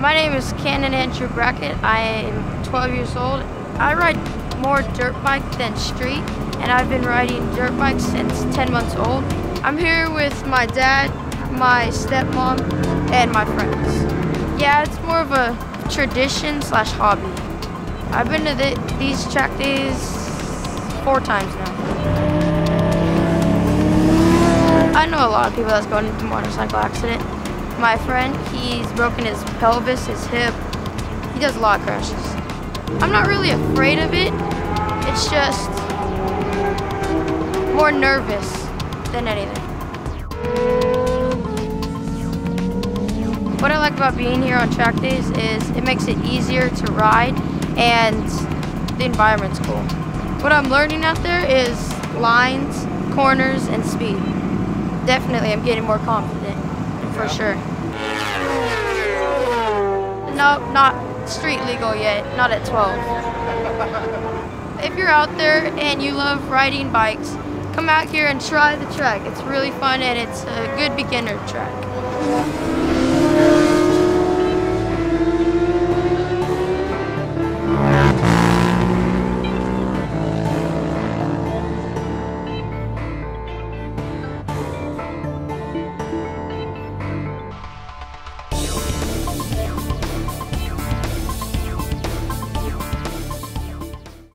My name is Kannon Andrew Brackett. I am 12 years old. I ride more dirt bike than street, and I've been riding dirt bikes since 10 months old. I'm here with my dad, my stepmom, and my friends. Yeah, it's more of a tradition slash hobby. I've been to the, these track days four times now. I know a lot of people that's going into motorcycle accident. My friend, he's broken his pelvis, his hip. He does a lot of crashes. I'm not really afraid of it. It's just more nervous than anything. What I like about being here on track days is it makes it easier to ride and the environment's cool. What I'm learning out there is lines, corners, and speed. Definitely I'm getting more confident, for sure. No, not street legal yet, not at 12. If you're out there and you love riding bikes, come out here and try the track. It's really fun and it's a good beginner track.